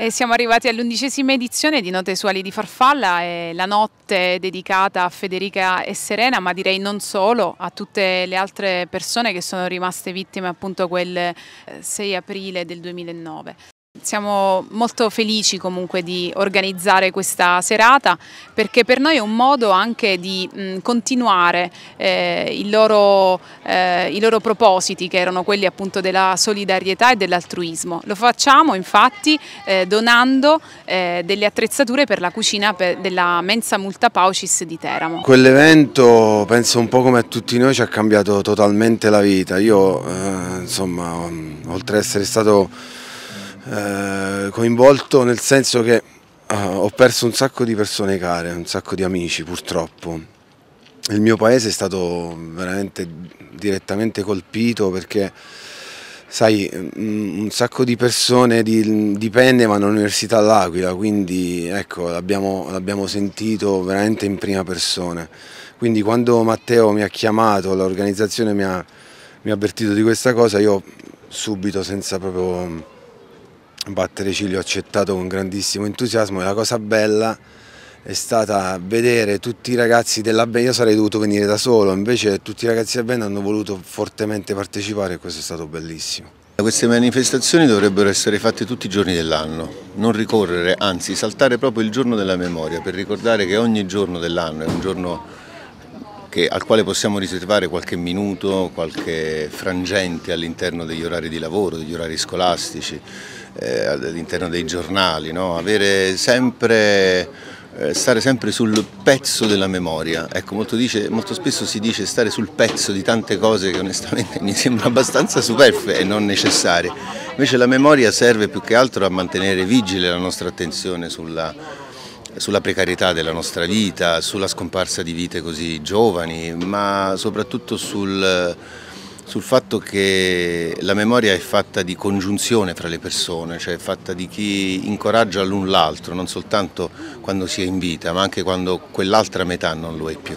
E siamo arrivati all'undicesima edizione di Note Suali di Farfalla, è la notte dedicata a Federica e Serena, ma direi non solo, a tutte le altre persone che sono rimaste vittime appunto quel 6 eh, aprile del 2009. Siamo molto felici comunque di organizzare questa serata perché per noi è un modo anche di mh, continuare eh, loro, eh, i, loro, propositi che erano quelli appunto della solidarietà e dell'altruismo. Lo facciamo infatti eh, donando eh, delle attrezzature per la cucina per, della Mensa Multa Paucis di Teramo. Quell'evento penso un po' come a tutti noi ci ha cambiato totalmente la vita. Io eh, insomma oltre ad essere stato eh, coinvolto nel senso che uh, ho perso un sacco di persone care, un sacco di amici purtroppo. Il mio paese è stato veramente direttamente colpito perché sai, mm, un sacco di persone dipendevano all'Università all'Aquila, quindi ecco, l'abbiamo sentito veramente in prima persona. Quindi quando Matteo mi ha chiamato, l'organizzazione mi mi ha avvertito di questa cosa, io subito senza proprio battere ciglio ho accettato con grandissimo entusiasmo. E la cosa bella è stata vedere tutti i ragazzi della band, io sarei dovuto venire da solo, invece tutti i ragazzi della band hanno voluto fortemente partecipare e questo è stato bellissimo. Queste manifestazioni dovrebbero essere fatte tutti i giorni dell'anno, non ricorrere, anzi saltare proprio il giorno della memoria per ricordare che ogni giorno dell'anno è un giorno che, al quale possiamo riservare qualche minuto, qualche frangente all'interno degli orari di lavoro, degli orari scolastici, eh, all'interno dei giornali, no? sempre eh, stare sempre sul pezzo della memoria. Ecco, molto, dice, molto, spesso si dice stare sul pezzo di tante cose che onestamente mi sembra abbastanza superflue e non necessarie. Invece la memoria serve più che altro a mantenere vigile la nostra attenzione sulla, sulla precarietà della nostra vita, sulla scomparsa di vite così giovani, ma soprattutto sul sul fatto che la memoria è fatta di congiunzione fra le persone, cioè è fatta di chi incoraggia l'un l'altro, non soltanto quando si è in vita, ma anche quando quell'altra metà non lo è più.